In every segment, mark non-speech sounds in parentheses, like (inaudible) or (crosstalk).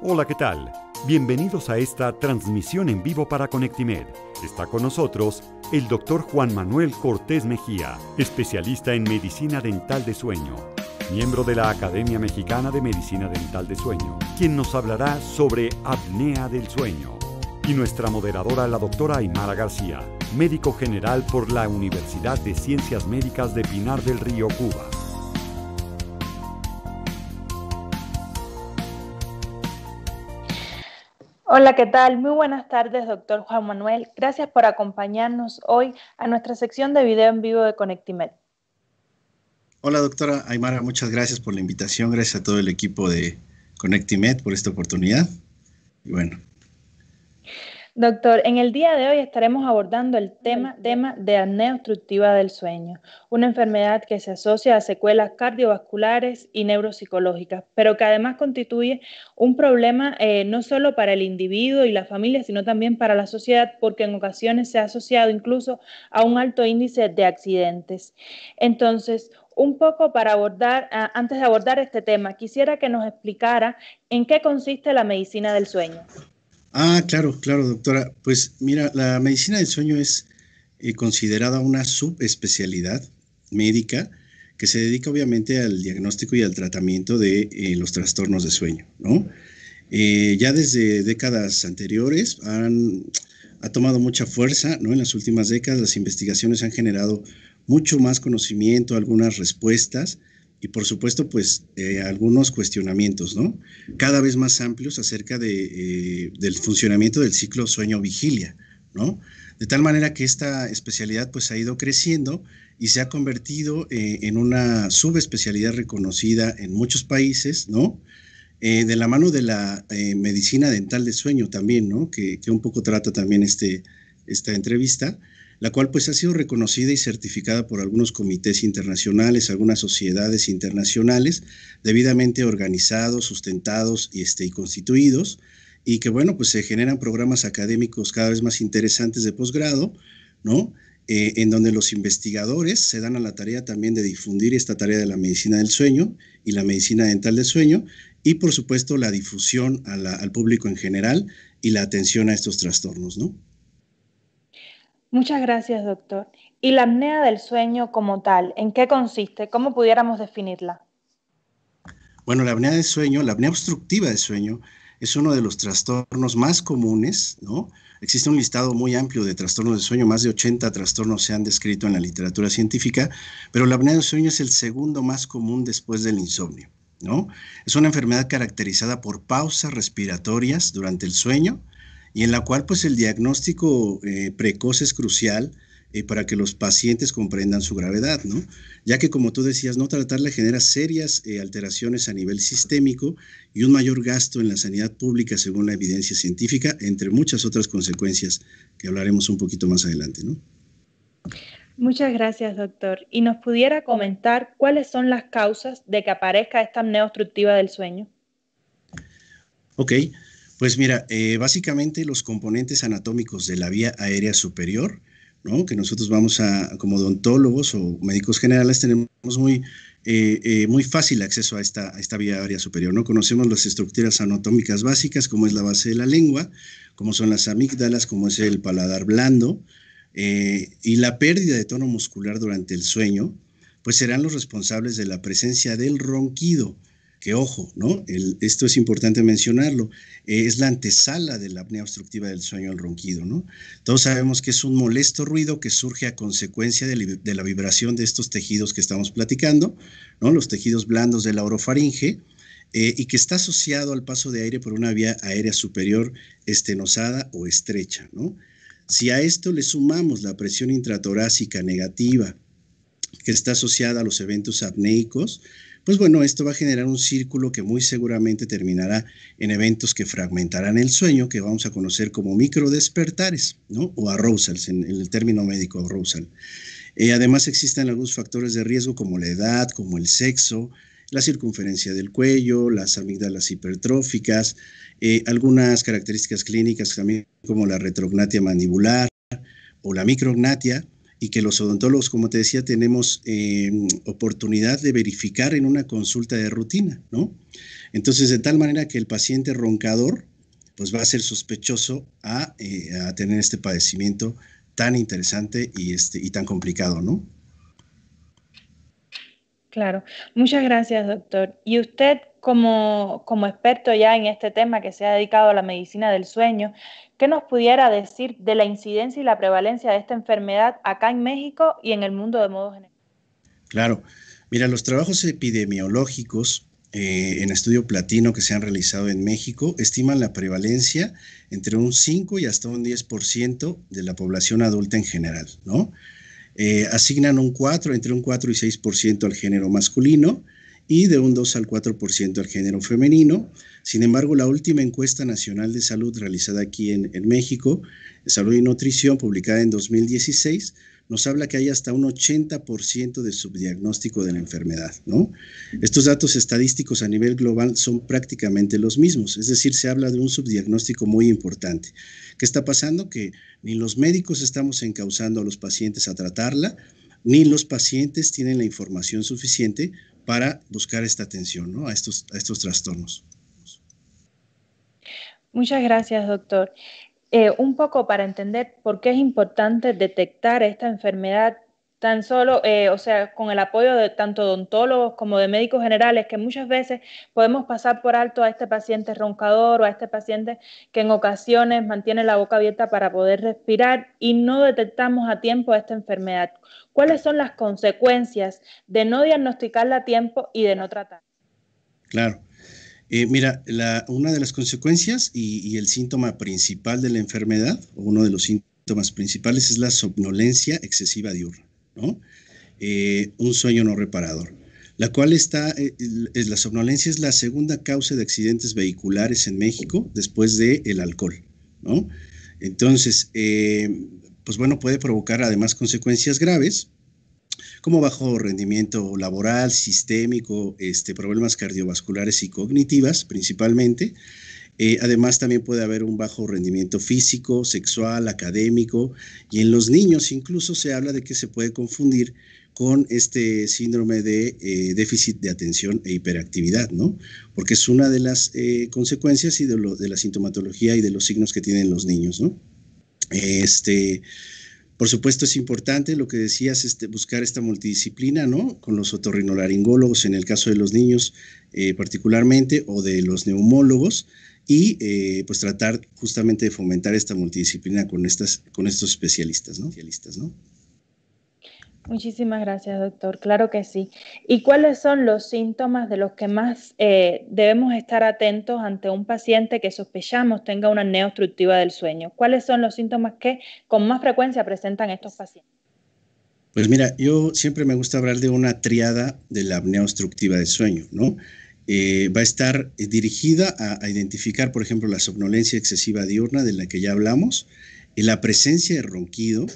Hola, ¿qué tal? Bienvenidos a esta transmisión en vivo para Conectimed. Está con nosotros el doctor Juan Manuel Cortés Mejía, especialista en medicina dental de sueño, miembro de la Academia Mexicana de Medicina Dental de Sueño, quien nos hablará sobre apnea del sueño. Y nuestra moderadora, la doctora Aymara García, médico general por la Universidad de Ciencias Médicas de Pinar del Río, Cuba. Hola, ¿qué tal? Muy buenas tardes, doctor Juan Manuel. Gracias por acompañarnos hoy a nuestra sección de video en vivo de Conectimed. Hola, doctora Aymara, muchas gracias por la invitación. Gracias a todo el equipo de Conectimed por esta oportunidad. Y bueno, Doctor, en el día de hoy estaremos abordando el tema, tema de apnea obstructiva del sueño, una enfermedad que se asocia a secuelas cardiovasculares y neuropsicológicas, pero que además constituye un problema eh, no solo para el individuo y la familia, sino también para la sociedad, porque en ocasiones se ha asociado incluso a un alto índice de accidentes. Entonces, un poco para abordar, antes de abordar este tema, quisiera que nos explicara en qué consiste la medicina del sueño. Ah, claro, claro, doctora. Pues mira, la medicina del sueño es eh, considerada una subespecialidad médica que se dedica obviamente al diagnóstico y al tratamiento de eh, los trastornos de sueño, ¿no? Eh, ya desde décadas anteriores han, ha tomado mucha fuerza, ¿no? En las últimas décadas las investigaciones han generado mucho más conocimiento, algunas respuestas y por supuesto, pues eh, algunos cuestionamientos, ¿no? Cada vez más amplios acerca de, eh, del funcionamiento del ciclo sueño-vigilia, ¿no? De tal manera que esta especialidad pues ha ido creciendo y se ha convertido eh, en una subespecialidad reconocida en muchos países, ¿no? de la mano de la medicina dental de sueño también, ¿no? Que, que un poco trata también este, esta entrevista la cual pues ha sido reconocida y certificada por algunos comités internacionales, algunas sociedades internacionales, debidamente organizados, sustentados y, este, y constituidos, y que bueno, pues se generan programas académicos cada vez más interesantes de posgrado, ¿no? Eh, en donde los investigadores se dan a la tarea también de difundir esta tarea de la medicina del sueño y la medicina dental del sueño, y por supuesto la difusión al público en general y la atención a estos trastornos, ¿no? Muchas gracias, doctor. ¿Y la apnea del sueño como tal, en qué consiste? ¿Cómo pudiéramos definirla? Bueno, la apnea del sueño, la apnea obstructiva del sueño, es uno de los trastornos más comunes, ¿no? Existe un listado muy amplio de trastornos de sueño, más de 80 trastornos se han descrito en la literatura científica, pero la apnea del sueño es el segundo más común después del insomnio, ¿no? Es una enfermedad caracterizada por pausas respiratorias durante el sueño, y en la cual pues el diagnóstico eh, precoz es crucial eh, para que los pacientes comprendan su gravedad, ¿no? Ya que como tú decías, no tratarla genera serias eh, alteraciones a nivel sistémico y un mayor gasto en la sanidad pública según la evidencia científica, entre muchas otras consecuencias que hablaremos un poquito más adelante, ¿no? Muchas gracias, doctor. ¿Y nos pudiera comentar cuáles son las causas de que aparezca esta apnea obstructiva del sueño? Ok, pues mira, eh, básicamente los componentes anatómicos de la vía aérea superior, ¿no? que nosotros vamos a, como odontólogos o médicos generales, tenemos muy, eh, eh, muy fácil acceso a esta, esta vía aérea superior. ¿no? Conocemos las estructuras anatómicas básicas, como es la base de la lengua, como son las amígdalas, como es el paladar blando, y la pérdida de tono muscular durante el sueño, pues serán los responsables de la presencia del ronquido que ojo, ¿no? esto es importante mencionarlo, eh, es la antesala de la apnea obstructiva del sueño al ronquido, ¿no? Todos sabemos que es un molesto ruido que surge a consecuencia de, la vibración de estos tejidos que estamos platicando, ¿no? Los tejidos blandos de la orofaringe, eh, y que está asociado al paso de aire por una vía aérea superior estenosada o estrecha, ¿no? Si a esto le sumamos la presión intratorácica negativa, que está asociada a los eventos apneicos, pues bueno, esto va a generar un círculo que muy seguramente terminará en eventos que fragmentarán el sueño, que vamos a conocer como microdespertares, ¿no? O arousals, en, el término médico arousal. Eh, además existen algunos factores de riesgo como la edad, como el sexo, la circunferencia del cuello, las amígdalas hipertróficas, eh, algunas características clínicas también como la retrognatia mandibular o la micrognatia, y que los odontólogos, como te decía, tenemos eh, oportunidad de verificar en una consulta de rutina, ¿no? Entonces, de tal manera que el paciente roncador, pues va a ser sospechoso a, eh, tener este padecimiento tan interesante y, este, y tan complicado, ¿no? Claro, muchas gracias, doctor. Y usted, como, como experto ya en este tema que se ha dedicado a la medicina del sueño, ¿qué nos pudiera decir de la incidencia y la prevalencia de esta enfermedad acá en México y en el mundo de modo general? Claro, mira, los trabajos epidemiológicos eh, en estudio platino que se han realizado en México estiman la prevalencia entre un 5 y hasta un 10% de la población adulta en general, ¿no? Eh, asignan un 4, entre un 4 y 6% al género masculino y de un 2 al 4% al género femenino. Sin embargo, la última encuesta nacional de salud realizada aquí en, México, Salud y Nutrición, publicada en 2016, nos habla que hay hasta un 80% de subdiagnóstico de la enfermedad, ¿no? Estos datos estadísticos a nivel global son prácticamente los mismos, es decir, se habla de un subdiagnóstico muy importante. ¿Qué está pasando? Que ni los médicos estamos encauzando a los pacientes a tratarla, ni los pacientes tienen la información suficiente para buscar esta atención ¿no? a, estos, a estos trastornos. Muchas gracias, doctor. Eh, un poco para entender por qué es importante detectar esta enfermedad tan solo, eh, o sea, con el apoyo de tanto odontólogos como de médicos generales, que muchas veces podemos pasar por alto a este paciente roncador o a este paciente que en ocasiones mantiene la boca abierta para poder respirar y no detectamos a tiempo esta enfermedad. ¿Cuáles son las consecuencias de no diagnosticarla a tiempo y de no tratar? Claro. Eh, mira, una de las consecuencias y, el síntoma principal de la enfermedad, o uno de los síntomas principales, es la somnolencia excesiva diurna, Eh, un sueño no reparador, la cual está, eh, la somnolencia es la segunda causa de accidentes vehiculares en México después del el alcohol. Entonces, pues bueno, puede provocar además consecuencias graves, como bajo rendimiento laboral, sistémico, este, problemas cardiovasculares y cognitivas principalmente. Eh, además, también puede haber un bajo rendimiento físico, sexual, académico, y en los niños incluso se habla de que se puede confundir con este síndrome de eh, déficit de atención e hiperactividad, ¿no? Porque es una de las eh, consecuencias y de, la sintomatología y de los signos que tienen los niños, ¿no? Este, por supuesto, es importante lo que decías, este, buscar esta multidisciplina, ¿no? Con los otorrinolaringólogos, en el caso de los niños particularmente, o de los neumólogos, y eh, pues tratar justamente de fomentar esta multidisciplina con, estas, con estos especialistas, ¿no? Especialistas, ¿no? Muchísimas gracias, doctor. Claro que sí. ¿Y cuáles son los síntomas de los que más eh, debemos estar atentos ante un paciente que sospechamos tenga una apnea obstructiva del sueño? ¿Cuáles son los síntomas que con más frecuencia presentan estos pacientes? Pues mira, yo siempre me gusta hablar de una triada de la apnea obstructiva del sueño, ¿no? Eh, va a estar dirigida a, identificar, por ejemplo, la somnolencia excesiva diurna de la que ya hablamos, la presencia de ronquido,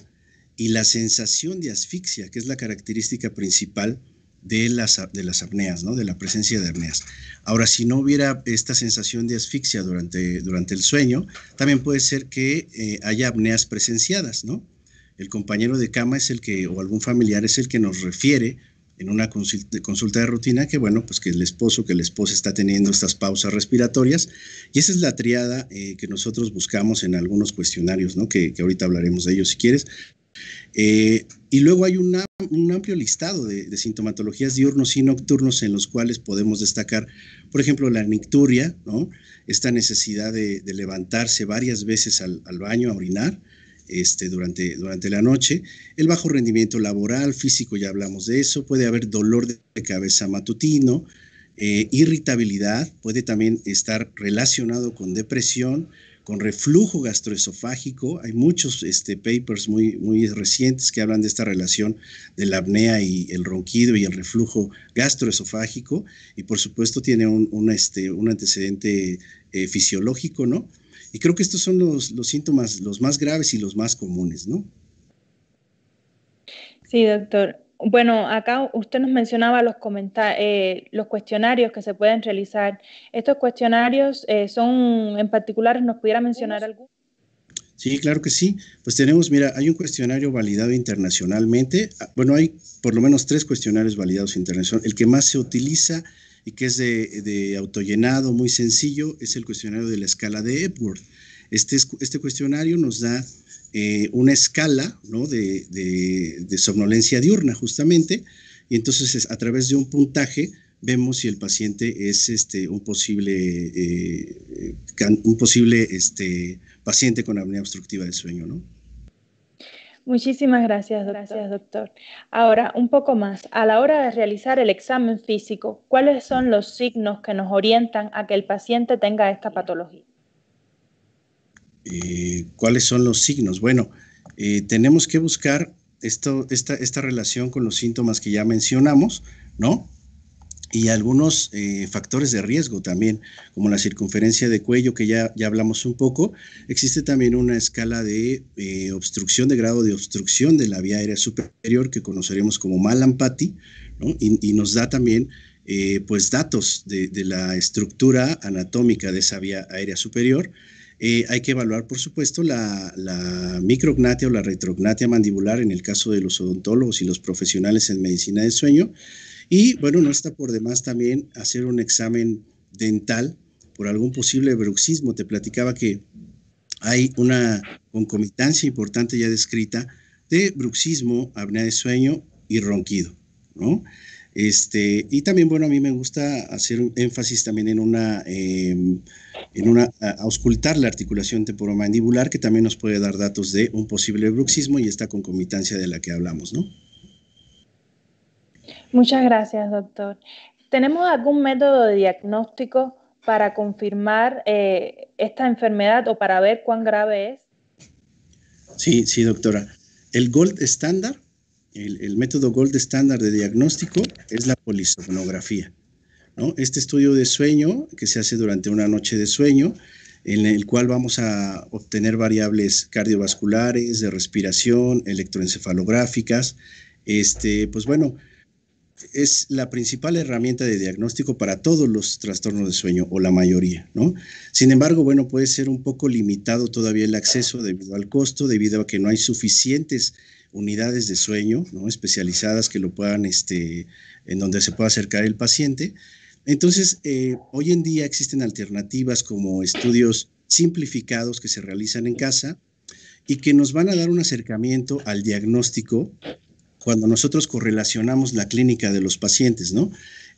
y la sensación de asfixia, que es la característica principal de las, de las apneas, ¿no? de la presencia de apneas. Ahora, si no hubiera esta sensación de asfixia durante, durante el sueño, también puede ser que eh, haya apneas presenciadas, ¿no? El compañero de cama es el que, o algún familiar es el que nos refiere en una consulta de rutina que, bueno, pues que el esposo, que la esposa está teniendo estas pausas respiratorias. Y esa es la triada eh, que nosotros buscamos en algunos cuestionarios, ¿no? Que, que ahorita hablaremos de ellos si quieres. Eh, y luego hay un amplio listado de, sintomatologías diurnos y nocturnos en los cuales podemos destacar, por ejemplo, la nicturia, ¿no? esta necesidad de, levantarse varias veces al, baño a orinar este, durante, durante la noche, el bajo rendimiento laboral, físico, ya hablamos de eso, puede haber dolor de cabeza matutino, eh, irritabilidad, puede también estar relacionado con depresión, con reflujo gastroesofágico. Hay muchos este, papers muy, muy recientes que hablan de esta relación de la apnea y el ronquido y el reflujo gastroesofágico. Y por supuesto tiene un, este, un antecedente eh, fisiológico, ¿no? Y creo que estos son los, los síntomas los más graves y los más comunes, ¿no? Sí, doctor. Bueno, acá usted nos mencionaba los, eh, los cuestionarios que se pueden realizar. ¿Estos cuestionarios eh, son en particulares? ¿Nos pudiera mencionar alguno? Sí, claro que sí. Pues tenemos, mira, hay un cuestionario validado internacionalmente. Ah, bueno, hay por lo menos tres cuestionarios validados internacionalmente. El que más se utiliza y que es de, autollenado muy sencillo, es el cuestionario de la escala de Epworth. Este, este cuestionario nos da eh, una escala de, somnolencia diurna, justamente, y entonces a través de un puntaje vemos si el paciente es este, un posible, eh, un posible este, paciente con apnea obstructiva del sueño. ¿no? Muchísimas gracias, gracias, doctor. Ahora, un poco más. A la hora de realizar el examen físico, ¿cuáles son los signos que nos orientan a que el paciente tenga esta patología? Eh, ¿Cuáles son los signos? Bueno, eh, tenemos que buscar esto, esta, esta relación con los síntomas que ya mencionamos, ¿no? Y algunos eh, factores de riesgo también, como la circunferencia de cuello, que ya, ya hablamos un poco. Existe también una escala de eh, obstrucción, de grado de obstrucción de la vía aérea superior, que conoceremos como Malampati, ¿no? y, nos da también eh, pues datos de, la estructura anatómica de esa vía aérea superior. hay que evaluar, por supuesto, la, la, micrognatia o la retrognatia mandibular en el caso de los odontólogos y los profesionales en medicina del sueño. Y bueno, no está por demás también hacer un examen dental por algún posible bruxismo. Te platicaba que hay una concomitancia importante ya descrita de bruxismo, apnea de sueño y ronquido, ¿no? Este, y también, bueno, a mí me gusta hacer un énfasis también en una, em, en una, auscultar la articulación temporomandibular, que también nos puede dar datos de un posible bruxismo y esta concomitancia de la que hablamos, ¿no? Muchas gracias, doctor. ¿Tenemos algún método de diagnóstico para confirmar eh, esta enfermedad o para ver cuán grave es? Sí, sí, doctora. El gold estándar, el, método gold estándar de diagnóstico es la polisomnografía. ¿no? Este estudio de sueño que se hace durante una noche de sueño, en el cual vamos a obtener variables cardiovasculares, de respiración, electroencefalográficas. Este, pues bueno, es la principal herramienta de diagnóstico para todos los trastornos de sueño o la mayoría, ¿no? Sin embargo, bueno, puede ser un poco limitado todavía el acceso debido al costo, debido a que no hay suficientes unidades de sueño, ¿no? Especializadas que lo puedan, este, en donde se pueda acercar el paciente. Entonces, eh, hoy en día existen alternativas como estudios simplificados que se realizan en casa y que nos van a dar un acercamiento al diagnóstico cuando nosotros correlacionamos la clínica de los pacientes, ¿no?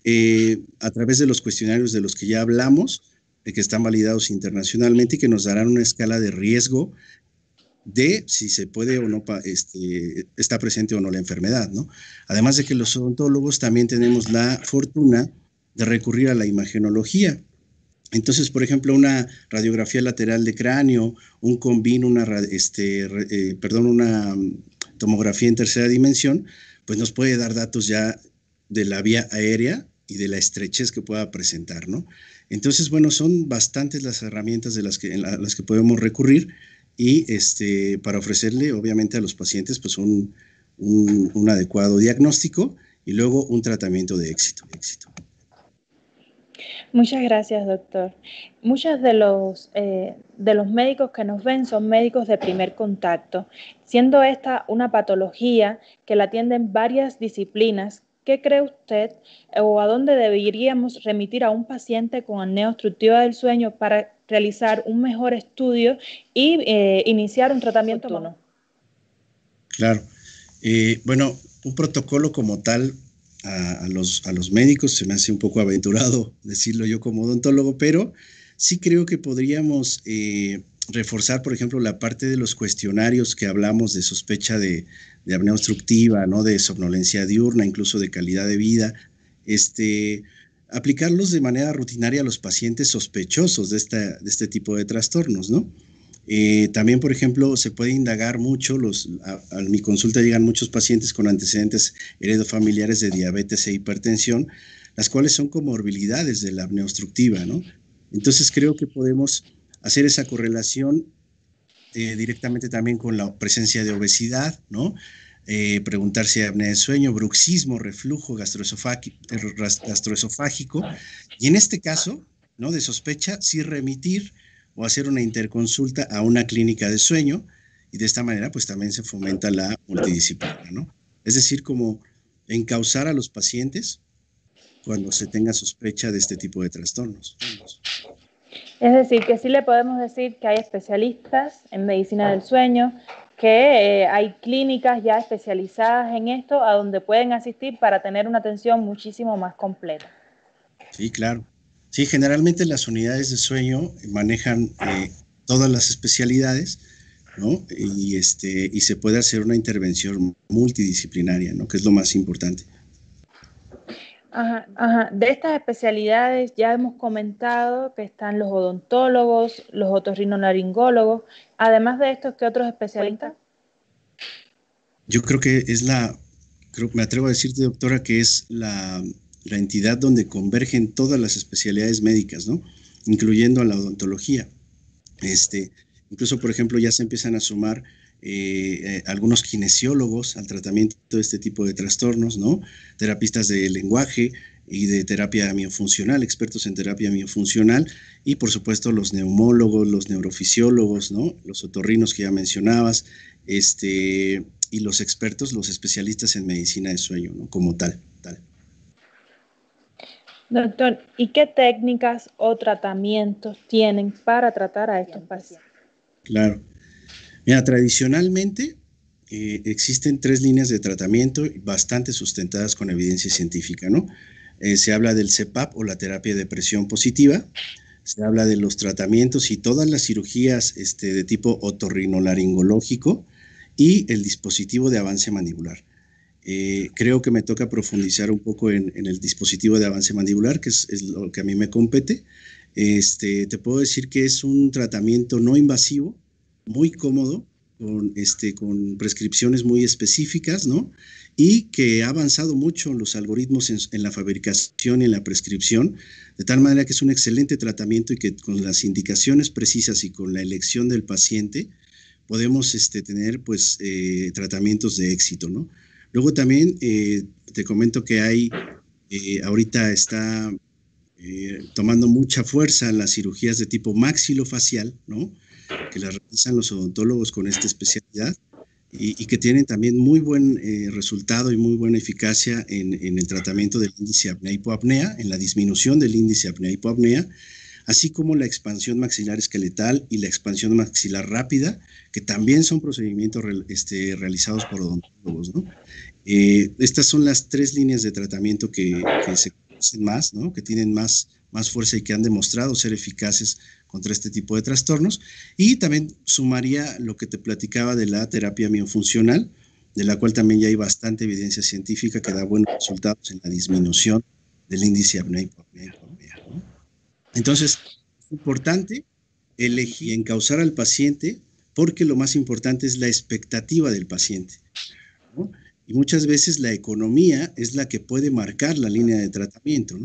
Eh, a través de los cuestionarios de los que ya hablamos, de que están validados internacionalmente y que nos darán una escala de riesgo de si se puede o no este, está presente o no la enfermedad, ¿no? Además de que los odontólogos también tenemos la fortuna de recurrir a la imagenología. Entonces, por ejemplo, una radiografía lateral de cráneo, un combin, una, este, eh, perdón, una tomografía en tercera dimensión, pues nos puede dar datos ya de la vía aérea y de la estrechez que pueda presentar, ¿no? Entonces, bueno, son bastantes las herramientas de las que, las que podemos recurrir y este, para ofrecerle, obviamente, a los pacientes, pues un, un, adecuado diagnóstico y luego un tratamiento de éxito. éxito. Muchas gracias, doctor. Muchos de los, eh, de los médicos que nos ven son médicos de primer contacto. Siendo esta una patología que la atienden varias disciplinas, ¿qué cree usted o a dónde deberíamos remitir a un paciente con apnea obstructiva del sueño para realizar un mejor estudio y eh, iniciar un tratamiento mono? Claro. Eh, bueno, un protocolo como tal a, los, a los médicos, se me hace un poco aventurado (laughs) decirlo yo como odontólogo, pero sí creo que podríamos eh, reforzar, por ejemplo, la parte de los cuestionarios que hablamos de sospecha de, de apnea obstructiva, ¿no? de somnolencia diurna, incluso de calidad de vida, este, aplicarlos de manera rutinaria a los pacientes sospechosos de, de este tipo de trastornos, ¿no? Eh, también, por ejemplo, se puede indagar mucho, los, a, mi consulta llegan muchos pacientes con antecedentes heredofamiliares de diabetes e hipertensión, las cuales son comorbilidades de la apnea. Entonces creo que podemos hacer esa correlación eh, directamente también con la presencia de obesidad, ¿no? Eh, preguntar si hay apnea de sueño, bruxismo, reflujo gastroesofágico, y en este caso, ¿no? De sospecha, sí remitir o hacer una interconsulta a una clínica de sueño y de esta manera pues también se fomenta la multidisciplina, ¿no? Es decir, como encauzar a los pacientes cuando se tenga sospecha de este tipo de trastornos. Es decir, que sí le podemos decir que hay especialistas en medicina del sueño, que eh, hay clínicas ya especializadas en esto a donde pueden asistir para tener una atención muchísimo más completa. Sí, claro. Sí, generalmente las unidades de sueño manejan eh, todas las especialidades, ¿no? Y, este, y se puede hacer una intervención multidisciplinaria, ¿no? Que es lo más importante. Ajá, ajá. De estas especialidades ya hemos comentado que están los odontólogos, los otorrinolaringólogos. Además de estos, ¿qué otros especialistas? Yo creo que es la, creo, me atrevo a decirte, doctora, que es la, la entidad donde convergen todas las especialidades médicas, ¿no? Incluyendo a la odontología. Este, incluso, por ejemplo, ya se empiezan a sumar eh, eh, algunos kinesiólogos al tratamiento de este tipo de trastornos, ¿no? Terapistas de lenguaje y de terapia miofuncional, expertos en terapia miofuncional, y por supuesto los neumólogos, los neurofisiólogos, ¿no? Los otorrinos que ya mencionabas, este, y los expertos, los especialistas en medicina de sueño, ¿no? Como tal, tal. Doctor, ¿y qué técnicas o tratamientos tienen para tratar a estos pacientes? Claro. Mira, tradicionalmente eh, existen tres líneas de tratamiento bastante sustentadas con evidencia científica, ¿no? Eh, se habla del CEPAP o la terapia de presión positiva, se habla de los tratamientos y todas las cirugías este, de tipo otorrinolaringológico y el dispositivo de avance mandibular. Eh, creo que me toca profundizar un poco en, el dispositivo de avance mandibular, que es, lo que a mí me compete. Este, te puedo decir que es un tratamiento no invasivo, muy cómodo, con, este, con prescripciones muy específicas, ¿no? Y que ha avanzado mucho en los algoritmos en, la fabricación y en la prescripción, de tal manera que es un excelente tratamiento y que con las indicaciones precisas y con la elección del paciente podemos este, tener pues eh, tratamientos de éxito, ¿no? Luego también eh, te comento que hay, eh, ahorita está eh, tomando mucha fuerza las cirugías de tipo maxilofacial, ¿no? Que las realizan los odontólogos con esta especialidad y, que tienen también muy buen resultado y muy buena eficacia en, el tratamiento del índice apnea-hipoapnea, en la disminución del índice apnea-hipoapnea así como la expansión maxilar esqueletal y la expansión maxilar rápida, que también son procedimientos este, realizados por odontólogos. ¿no? Eh, estas son las tres líneas de tratamiento que, se conocen más, que tienen más, más fuerza y que han demostrado ser eficaces contra este tipo de trastornos. Y también sumaría lo que te platicaba de la terapia miofuncional, de la cual también ya hay bastante evidencia científica que da buenos resultados en la disminución del índice apnea entonces, es importante elegir, encauzar al paciente porque lo más importante es la expectativa del paciente. Y muchas veces la economía es la que puede marcar la línea de tratamiento.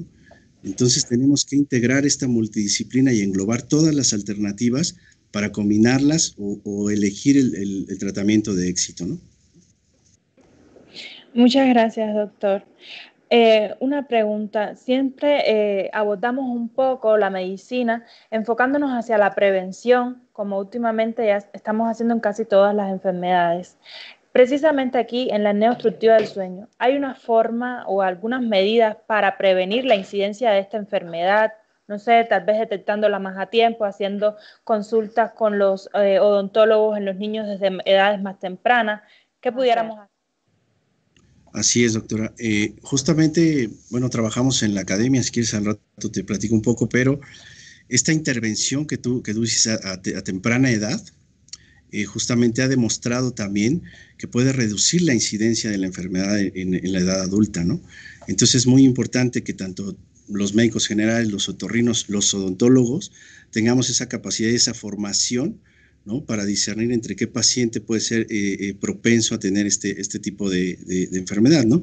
Entonces tenemos que integrar esta multidisciplina y englobar todas las alternativas para combinarlas o, elegir el, tratamiento de éxito. Muchas gracias, doctor. Eh, una pregunta. Siempre eh, abordamos un poco la medicina enfocándonos hacia la prevención, como últimamente ya estamos haciendo en casi todas las enfermedades. Precisamente aquí en la neostructura del sueño, ¿hay una forma o algunas medidas para prevenir la incidencia de esta enfermedad? No sé, tal vez detectándola más a tiempo, haciendo consultas con los eh, odontólogos en los niños desde edades más tempranas. ¿Qué pudiéramos hacer? Así es, doctora. Eh, justamente, bueno, trabajamos en la academia, si quieres al rato te platico un poco, pero esta intervención que tú, que dices a, temprana edad, eh, justamente ha demostrado también que puede reducir la incidencia de la enfermedad en, en, la edad adulta, ¿no? Entonces es muy importante que tanto los médicos generales, los otorrinos, los odontólogos, tengamos esa capacidad y esa formación para discernir entre qué paciente puede ser eh, eh, propenso a tener este, este tipo de, enfermedad. ¿no?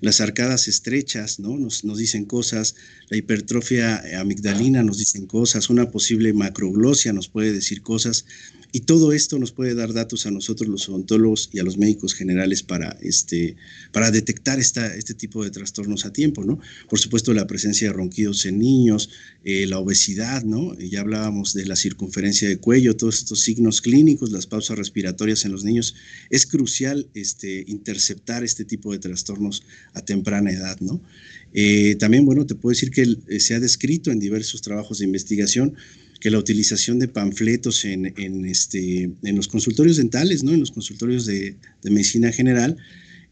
Las arcadas estrechas ¿no? nos, dicen cosas, la hipertrofia amigdalina nos dicen cosas, una posible macroglosia nos puede decir cosas. Y todo esto nos puede dar datos a nosotros los odontólogos y a los médicos generales para, este, para detectar esta, este tipo de trastornos a tiempo, ¿no? Por supuesto, la presencia de ronquidos en niños, eh, la obesidad, ¿no? Ya hablábamos de la circunferencia de cuello, todos estos signos clínicos, las pausas respiratorias en los niños. Es crucial este, interceptar este tipo de trastornos a temprana edad, ¿no? Eh, también, bueno, te puedo decir que eh, se ha descrito en diversos trabajos de investigación que la utilización de panfletos en, este, en los consultorios dentales, ¿no? en los consultorios de, medicina general,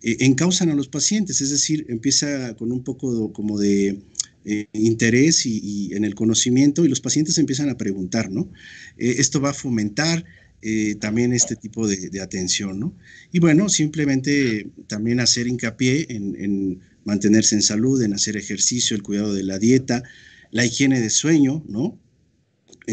eh, encausan a los pacientes, es decir, empieza con un poco como de eh, interés y, en el conocimiento y los pacientes empiezan a preguntar, ¿no? Eh, esto va a fomentar también este tipo de, atención, ¿no? Y bueno, simplemente también hacer hincapié en, en mantenerse en salud, en hacer ejercicio, el cuidado de la dieta, la higiene de sueño, ¿no?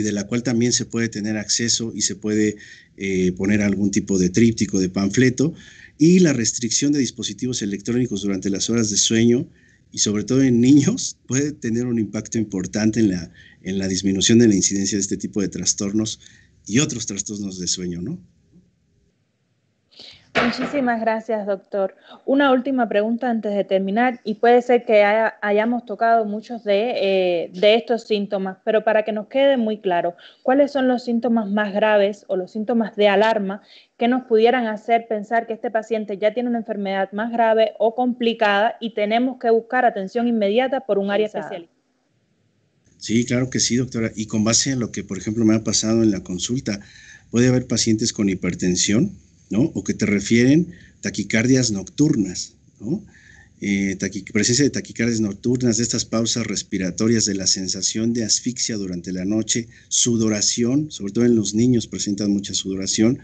De la cual también se puede tener acceso y se puede eh, poner algún tipo de tríptico, de panfleto, y la restricción de dispositivos electrónicos durante las horas de sueño y sobre todo en niños (laughs) puede tener un impacto importante en la, en la disminución de la incidencia de este tipo de trastornos y otros trastornos de sueño, ¿no? Muchísimas gracias, doctor. Una última pregunta antes de terminar, y puede ser que hayamos tocado muchos de, eh, de, estos síntomas, pero para que nos quede muy claro, ¿cuáles son los síntomas más graves o los síntomas de alarma que nos pudieran hacer pensar que este paciente ya tiene una enfermedad más grave o complicada y tenemos que buscar atención inmediata por un área especial? Sí, claro que sí, doctora. Y con base en lo que, por ejemplo, me ha pasado en la consulta, puede haber pacientes con hipertensión o que te refieren taquicardias nocturnas, ¿no? Eh, presencia de taquicardias nocturnas, de estas pausas respiratorias, de la sensación de asfixia durante la noche, sudoración, sobre todo en los niños presentan mucha sudoración,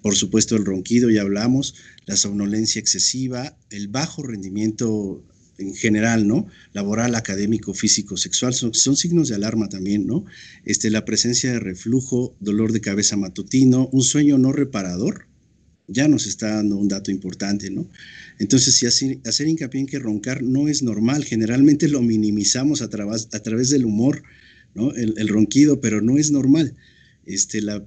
por supuesto el ronquido, ya hablamos, la somnolencia excesiva, el bajo rendimiento en general, ¿no? Laboral, académico, físico, sexual, son, son, signos de alarma también, ¿no? Este, la presencia de reflujo, dolor de cabeza matutino, un sueño no reparador, ya nos está dando un dato importante, ¿no? Entonces, si hacer, hincapié en que roncar no es normal, generalmente lo minimizamos a, través, a través del humor, ¿no? El, ronquido, pero no es normal. Este, la,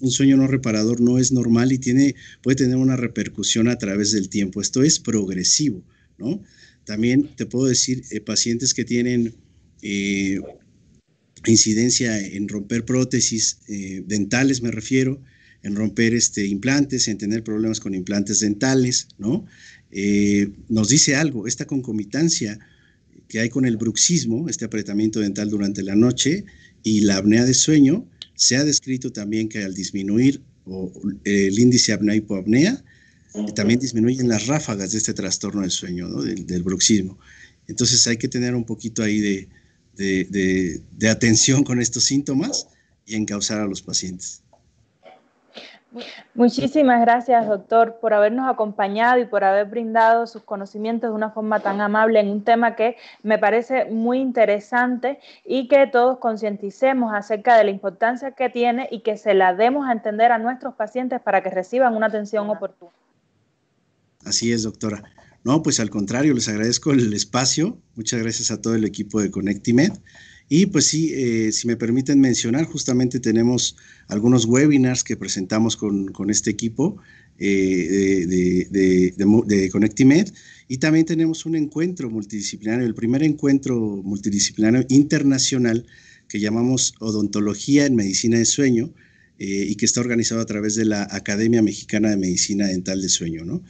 un sueño no reparador no es normal y tiene, puede tener una repercusión a través del tiempo. Esto es progresivo, ¿no? También te puedo decir, eh, pacientes que tienen eh, incidencia en romper prótesis eh, dentales, me refiero, en romper este, implantes, en tener problemas con implantes dentales, ¿no? Eh, nos dice algo, esta concomitancia que hay con el bruxismo, este apretamiento dental durante la noche y la apnea de sueño, se ha descrito también que al disminuir el índice apnea-hipoapnea, también disminuyen las ráfagas de este trastorno del sueño, ¿no? del, bruxismo. Entonces hay que tener un poquito ahí de, de, de atención con estos síntomas y encauzar a los pacientes. Muchísimas gracias, doctor, por habernos acompañado y por haber brindado sus conocimientos de una forma tan amable en un tema que me parece muy interesante y que todos concienticemos acerca de la importancia que tiene y que se la demos a entender a nuestros pacientes para que reciban una atención oportuna. Así es, doctora. No, pues al contrario, les agradezco el espacio. Muchas gracias a todo el equipo de Connectimed y pues sí, eh, si me permiten mencionar, justamente tenemos algunos webinars que presentamos con, este equipo eh, de, de, Connectimed y también tenemos un encuentro multidisciplinario, el primer encuentro multidisciplinario internacional que llamamos Odontología en Medicina de Sueño eh, y que está organizado a través de la Academia Mexicana de Medicina Dental de Sueño, ¿no?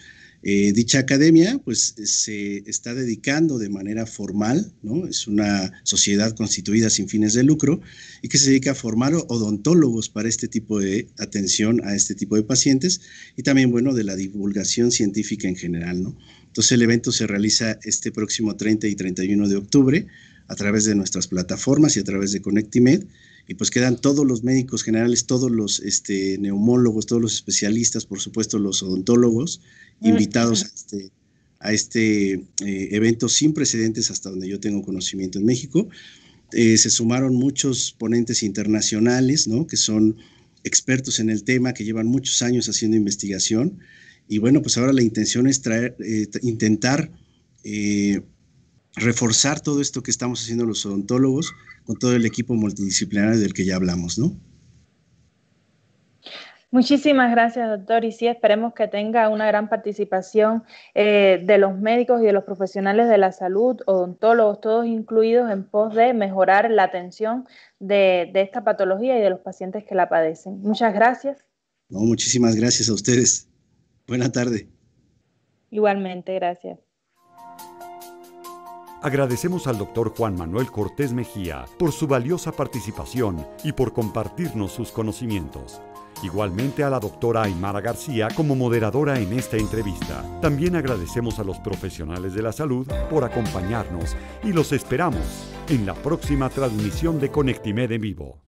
Eh, dicha academia pues se está dedicando de manera formal, ¿no? es una sociedad constituida sin fines de lucro y que se dedica a formar odontólogos para este tipo de atención a este tipo de pacientes y también bueno de la divulgación científica en general. ¿no? Entonces el evento se realiza este próximo 30 y 31 de octubre a través de nuestras plataformas y a través de Connectimed y pues quedan todos los médicos generales, todos los este, neumólogos, todos los especialistas, por supuesto los odontólogos, invitados a este, a este eh, evento sin precedentes hasta donde yo tengo conocimiento en México. Eh, se sumaron muchos ponentes internacionales, ¿no? Que son expertos en el tema, que llevan muchos años haciendo investigación. Y bueno, pues ahora la intención es traer, eh, intentar reforzar todo esto que estamos haciendo los odontólogos con todo el equipo multidisciplinario del que ya hablamos, ¿no? Muchísimas gracias, doctor. Y sí, esperemos que tenga una gran participación eh, de los médicos y de los profesionales de la salud, odontólogos, todos incluidos en pos de mejorar la atención de, de esta patología y de los pacientes que la padecen. Muchas gracias. No, muchísimas gracias a ustedes. Buena tarde. Igualmente, gracias. Agradecemos al doctor Juan Manuel Cortés Mejía por su valiosa participación y por compartirnos sus conocimientos. Igualmente a la doctora Aymara García como moderadora en esta entrevista. También agradecemos a los profesionales de la salud por acompañarnos y los esperamos en la próxima transmisión de Conectimed en vivo.